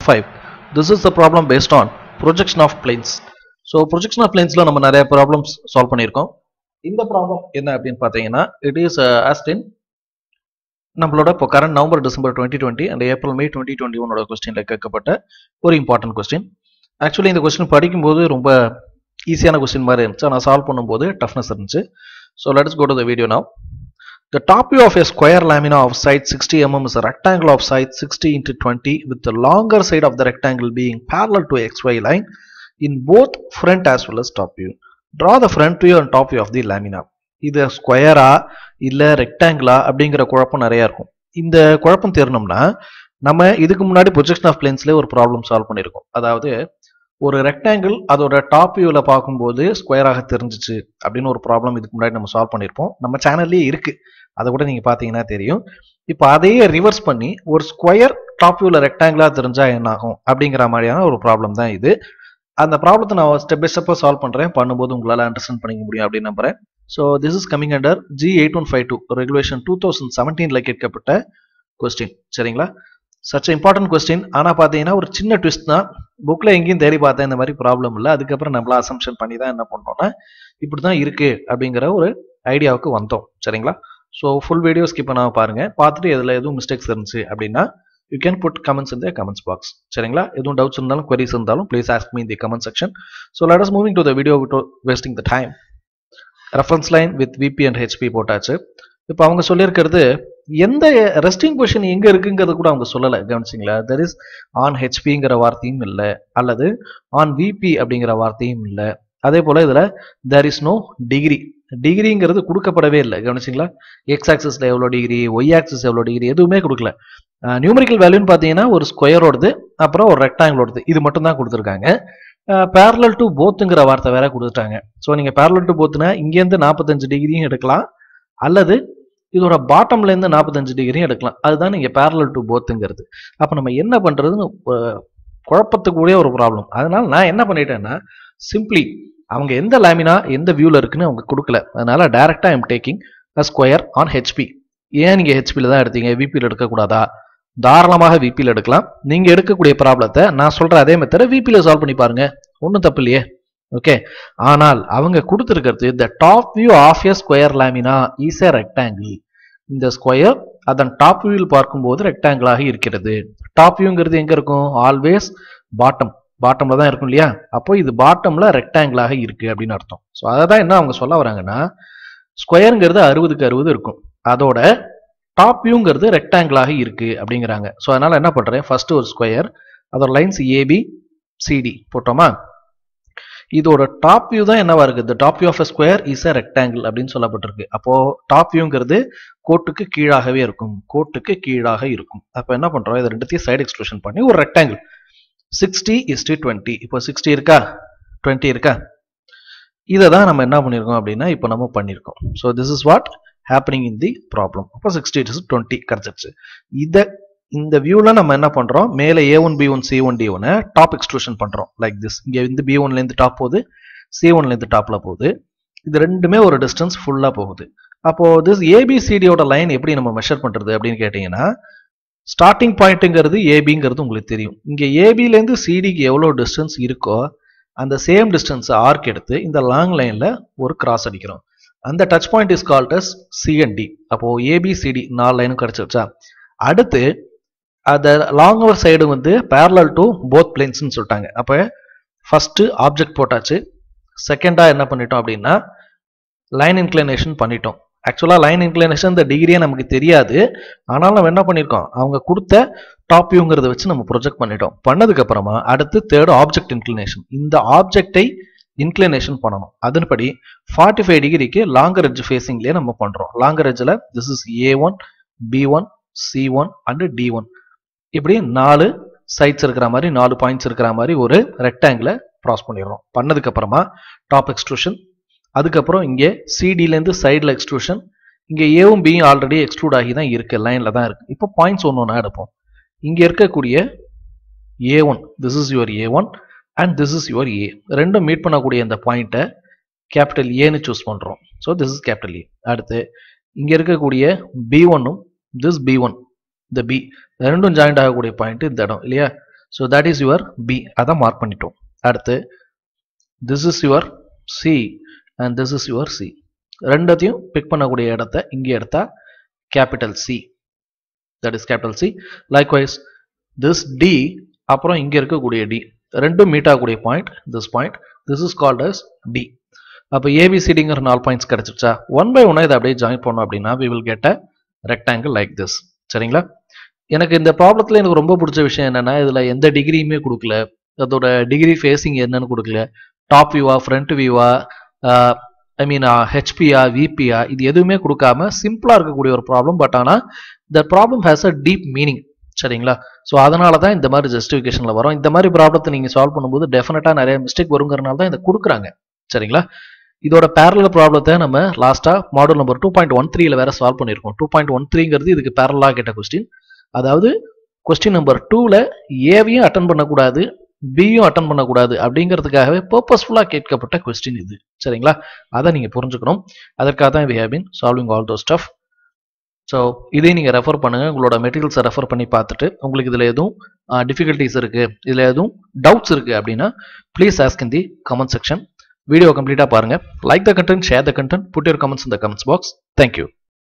5 this is the problem based on projection of planes. So projection of planesல நம்ம நிறைய problems solve பண்ணியிருக்கோம். இந்த problem என்ன அப்படின்னு பார்த்தீங்கன்னா இட் இஸ் uh, in நம்மளோட இப்போ current November December twenty twenty and April May twenty twenty ஒனோட கொஸ்டினில் கேட்கப்பட்ட ஒரு இம்பார்ட்டன்ட் கொஸ்டின் ஆக்சுவலி இந்த கொஸ்டின் படிக்கும்போது ரொம்ப ஈஸியான கொஸ்டின் மாதிரி இருந்துச்சு. ஆனால் சால்வ் பண்ணும்போது டஃப்னஸ் இருந்துச்சு. So let's go to the video நான் The top view of a square lamina of side 60 mm is a rectangle of side 60 into 20 with the longer side of the rectangle being parallel to xy line in both front as well as top view. Draw the front view and top view of the lamina. இது ஸ்கொயரா இல்ல ரெக்டாங்கிளா அப்படிங்கிற குழப்பம் நிறைய இருக்கும் இந்த குழப்பம் தெரியணும்னா நம்ம இதுக்கு முன்னாடி ப்ரொஜெக்ஷன் ஆஃப் பிளேன்ஸ்ல ஒரு ப்ராப்ளம் சால்வ் பண்ணியிருக்கோம் அதாவது ஒரு ரெக்டாங்கிள் அதோட டாப் வியூவில் பார்க்கும்போது ஸ்கொயராக தெரிஞ்சிச்சு அப்படின்னு ஒரு ப்ராப்ளம் இதுக்கு முன்னாடி நம்ம சால்வ் பண்ணியிருப்போம் நம்ம சேனல்லே இருக்கு. அதை கூட நீங்கள் பார்த்தீங்கன்னா தெரியும். இப்போ அதையே ரிவர்ஸ் பண்ணி ஒரு ஸ்கொயர் டாப் வியூவில் ரெக்டாங்கிளாக தெரிஞ்சா என்ன ஆகும் அப்படிங்கிற மாதிரியான ஒரு ப்ராப்ளம் தான் இது. அந்த ப்ராப்ளத்தை நான் ஸ்டெப் பை ஸ்டெப்பாக சால்வ் பண்ணுறேன் பண்ணும்போது உங்களால் அண்டர்ஸ்டாண்ட் பண்ணிக்க முடியும் அப்படின்னு நம்புறேன். So this is coming under G eight one five two regulation two thousand செவன்டீனில் கேட்கப்பட்ட கொஸ்டின் சரிங்களா? சச் இம்பார்ட்டன்ட் கொஸ்டின் ஆனால் பார்த்தீங்கன்னா ஒரு சின்ன ட்விஸ்ட் தான். புக்கில் எங்கேயும் தேடி பார்த்தேன் இந்த மாதிரி ப்ராப்ளம் இல்லை. அதுக்கப்புறம் நம்மளா அசம்ஷன் பண்ணி தான் என்ன பண்ணோம்னா இப்படி தான் இருக்குது அப்படிங்கிற ஒரு ஐடியாவுக்கு வந்தோம். சரிங்களா? ஸோ ஃபுல் வீடியோ ஸ்கிப் பண்ணாமல் பாருங்கள் பார்த்துட்டு இதில் எதுவும் மிஸ்டேக்ஸ் இருந்துச்சு அப்படின்னா யூ கேன் புட் கமெண்ட்ஸ் இந்த கமெண்ட்ஸ் பாக்ஸ் சரிங்களா? எதுவும் டவுட்ஸ் இருந்தாலும் queries இருந்தாலும் please ask me the comment section so let moving to the video with wasting the time reference line with VP and HP போட்டாச்சு. இப்போ அவங்க சொல்லியிருக்கிறது எந்த ரெஸ்டிங் பொசிஷன் எங்க இருக்குங்கிறது கூட அவங்க சொல்லலை கவனிச்சிங்களா? தெர் இஸ் ஆன் ஹெச்பிங்கிற வார்த்தையும் இல்லை அல்லது ஆன் விபி அப்படிங்கிற வார்த்தையும் இல்லை. அதே போல இதுல தெர் இஸ் நோ டிகிரி டிகிரிங்கிறது கொடுக்கப்படவே இல்லை கவனிச்சிங்களா? எக்ஸ் ஆக்சஸ்ல எவ்வளோ டிகிரி ஒய் ஆக்சஸ் எவ்வளோ டிகிரி எதுவுமே கொடுக்கல. நியூமரிக்கல் வேல்யூன்னு பார்த்தீங்கன்னா ஒரு ஸ்கொயரோடது அப்புறம் ஒரு ரெக்டாங்கிளோடது இது மட்டும் தான் கொடுத்துருக்காங்க. பேரலல் டு போத்துங்கிற வார்த்தை வேற கொடுத்துட்டாங்க. ஸோ நீங்கள் பேரலல் டு போத்துனா இங்கேருந்து நாற்பத்தஞ்சு டிகிரியும் எடுக்கலாம் அல்லது இதோட பாட்டம்லேருந்து நாற்பத்தஞ்சு டிகிரியும் எடுக்கலாம். அதுதான் நீங்கள் பேரலல் டு போத்துங்கிறது அப்போ நம்ம என்ன பண்ணுறதுன்னு குழப்பத்துக்கூடிய ஒரு ப்ராப்ளம் அதனால் நான் என்ன பண்ணிட்டேன்னா சிம்பிளி அவங்க எந்த லேமினா எந்த வியூவில் இருக்குன்னு அவங்க கொடுக்கல. அதனால் டைரக்டாக I'm taking a square on HP ஏன் நீங்கள் ஹெச்பியில் தான் எடுத்தீங்க? விபியில் எடுக்கக்கூடாதா தாராளமாக விபியில் எடுக்கலாம். நீங்கள் எடுக்கக்கூடிய ப்ராப்ளத்தை நான் சொல்கிற அதே மெத்தடை விபியில் சால்வ் பண்ணி பாருங்கள் ஒன்றும் தப்பு இல்லையே. ஓகே ஆனால் அவங்க கொடுத்துருக்கிறது the top view of a square lamina is a rectangle இந்த ஸ்கொயர் அதன் டாப் வியூவில் பார்க்கும்போது ரெக்டாங்கிளாக இருக்கிறது. டாப் வியூங்கிறது எங்கே இருக்கும்? ஆல்வேஸ் பாட்டம் பாட்டம்ல தான் இருக்கும் இல்லையா? அப்போ இது பாட்டம்ல ரெக்டாங்கிளாக இருக்கு அப்படின்னு அர்த்தம். ஸோ அதை தான் என்ன அவங்க சொல்ல வராங்கன்னா ஸ்கொயருங்கிறது அறுபதுக்கு அறுபது இருக்கும். அதோட டாப் வியூங்கிறது ரெக்டாங்கிளாக இருக்கு அப்படிங்கிறாங்க. ஸோ அதனால என்ன பண்றேன்? ஃபர்ஸ்ட் ஒரு ஸ்கொயர் அதோட லைன்ஸ் ஏபி சிடி போட்டோமா? இதோட டாப் வியூ தான் என்னவா இருக்கு? The top view of a square is a rectangle அப்படின்னு சொல்லப்பட்டிருக்கு. அப்போ டாப் வியூங்கிறது கோட்டுக்கு கீழாகவே இருக்கும். கோட்டுக்கு கீழாக இருக்கும். அப்போ என்ன பண்றோம்? இதை ரெண்டுத்தையும் சைடு எக்ஸ்க்ளூஷன் பண்ணி ஒரு ரெக்டாங்கிள் சிக்ஸ்டி இஸ்டி டுவெண்ட்டி இப்போ சிக்ஸ்டி இருக்கா? டுவெண்ட்டி இருக்கா? இதை தான் நம்ம என்ன பண்ணியிருக்கோம் அப்படின்னா இப்போ நம்ம பண்ணியிருக்கோம் so this is what happening in the problem அப்போ சிக்ஸ்டி இஸ் டுவெண்ட்டி கிடைச்சிருச்சு இதை இந்த வியூவில் நம்ம என்ன பண்ணுறோம் மேலே A one B one C one D ஒனை top extrusion பண்ணுறோம் லைக் திஸ் இங்கே இந்த பி ஒன்லேருந்து டாப் போகுது சி ஒன்லேருந்து டாப்பில் போகுது. இது ரெண்டுமே ஒரு டிஸ்டன்ஸ் ஃபுல்லாக போகுது. அப்போது திஸ் ஏபிசிடியோட லைன் எப்படி நம்ம மெஷர் பண்ணுறது அப்படின்னு கேட்டிங்கன்னா ஸ்டார்டிங் பாயிண்ட்டுங்கிறது ஏபிங்கிறது உங்களுக்கு தெரியும். இங்கே ஏபிலேருந்து சிடிக்கு எவ்வளோ டிஸ்டன்ஸ் இருக்கோ அந்த சேம் டிஸ்டன்ஸ் ஆர்க் எடுத்து இந்த லாங் லைனில் ஒரு கிராஸ் அடிக்கிறோம். அந்த touch point is called as C and D அப்போது ஏபிசிடி நாலு லைனும் கிடச்சிருச்சா? அடுத்து அந்த லாங்கர் சைடு வந்து பேரலல் டு போத் பிளேன்ஸ்னு சொல்லிட்டாங்க. அப்போ ஃபஸ்ட்டு ஆப்ஜெக்ட் போட்டாச்சு. செகண்டாக என்ன பண்ணிட்டோம் அப்படின்னா லைன் இன்க்ளினேஷன் பண்ணிட்டோம். ஆக்சுவலாக லைன் இன்க்ளினேஷன் இந்த டிகிரியே நமக்கு தெரியாது. ஆனாலும் நம்ம என்ன பண்ணியிருக்கோம் அவங்க கொடுத்த டாப் வியூங்கிறத வச்சு நம்ம ப்ரொஜெக்ட் பண்ணிட்டோம். பண்ணதுக்கப்புறமா அடுத்து தேர்ட் ஆப்ஜெக்ட் இன்க்ளினேஷன் இந்த ஆப்ஜெக்டை இன்க்ளினேஷன் பண்ணணும். அதன்படி ஃபார்ட்டி ஃபைவ் டிகிரிக்கு லாங்கர் எட்ஜ் ஃபேஸிங்லேயே நம்ம பண்ணுறோம் லாங்கர் எட்ஜில் this is A one B one C one and D one இப்படி நாலு சைட்ஸ் இருக்கிற மாதிரி நாலு பாயிண்ட்ஸ் இருக்கிற மாதிரி ஒரு ரெக்டாங்கிளை க்ராஸ் பண்ணிடுறோம். பண்ணதுக்கு அப்புறமா டாப் எக்ஸ்ட்ரூஷன் அதுக்கப்புறம் இங்கே சிடிலேருந்து சைடில் எக்ஸ்ட்ரூஷன் இங்கே ஏவும் பியும் ஆல்ரெடி எக்ஸ்ட்ரூட் ஆகி தான் இருக்குது லைனில் தான் இருக்குது இப்போ பாயிண்ட்ஸ் ஒன்று ஒன்றா எடுப்போம். இங்கே இருக்கக்கூடிய A one this is your A one and this is your A ரெண்டும் மீட் பண்ணக்கூடிய இந்த பாயிண்ட்டை கேபிட்டல் ஏன்னு சூஸ் பண்ணுறோம் so this is capital A அடுத்து இங்கே இருக்கக்கூடிய பி ஒன்னும் திஸ் பி ஒன் இந்த பி ரெண்டும் ஜாயிண்ட் ஆகக்கூடிய பாயிண்ட் இந்த இடம் இல்லையா? So that is your B அதை மார்க் பண்ணிட்டோம். அடுத்து this is your C and this is your C ரெண்டத்தையும் pick பண்ணக்கூடிய இடத்த இங்கே எடுத்தா capital C that is capital C likewise this D அப்புறம் இங்கே இருக்கக்கூடிய டி ரெண்டும் மீட் ஆகக்கூடிய point this point this is called as D அப்போ ஏபிசிடிங்கிற நாலு பாயிண்ட்ஸ் கிடச்சிருச்சா? ஒன் பை ஒன்னாக இதை அப்படியே ஜாயின் பண்ணோம் அப்படின்னா we will get a rectangle like this சரிங்களா? எனக்கு இந்த ப்ராப்ளத்தில் எனக்கு ரொம்ப பிடிச்ச விஷயம் என்னென்னா இதில் எந்த டிகிரியுமே கொடுக்கல. அதோட டிகிரி ஃபேஸிங் என்னன்னு கொடுக்கல. டாப் வியூவா ஃப்ரண்ட் வியூவா ஐ மீன் ஹெச்பியா விபியா இது எதுவுமே கொடுக்காம சிம்பிளாக இருக்கக்கூடிய ஒரு ப்ராப்ளம் பட் ஆனால் the problem has a deep meaning சரிங்களா? ஸோ அதனால தான் இந்த மாதிரி ஜஸ்டிஃபிகேஷனில் வரும். இந்த மாதிரி ப்ராப்ளத்தை நீங்கள் சால்வ் பண்ணும்போது டெஃபினட்டாக நிறைய மிஸ்டேக் வருங்கிறனால தான் இதை கொடுக்குறாங்க சரிங்களா? இதோட பேரலல் ப்ராப்ளத்தை நம்ம லாஸ்ட்டாக model number two point one த்ரீல வேற சால்வ் பண்ணியிருக்கோம். டூ பாயிண்ட் ஒன் த்ரீங்கிறது இதுக்கு பேரலாக கேட்ட கொஸ்டின் அதாவது கொஸ்டின் நம்பர் டூவில் ஏவையும் அட்டன் பண்ணக்கூடாது பியும் அட்டன் பண்ணக்கூடாது அப்படிங்கிறதுக்காகவே பர்பஸ்ஃபுல்லாக கேட்கப்பட்ட கொஸ்டின் இது. சரிங்களா? அதை நீங்கள் புரிஞ்சுக்கணும். அதற்காக தான் we have been solving all those stuff so இதையும் நீங்கள் ரெஃபர் பண்ணுங்கள் உங்களோட மெட்டீரியல்ஸை ரெஃபர் பண்ணி பார்த்துட்டு உங்களுக்கு இதில் எதுவும் டிஃபிகல்ட்டிஸ் இருக்குது இதில் எதுவும் டவுட்ஸ் இருக்குது அப்படின்னா please ask in the comment section video கம்ப்ளீட்டாக பாருங்கள் like the content share the content put your comments இந்த கமெண்ட்ஸ் பாக்ஸ் தேங்க்யூ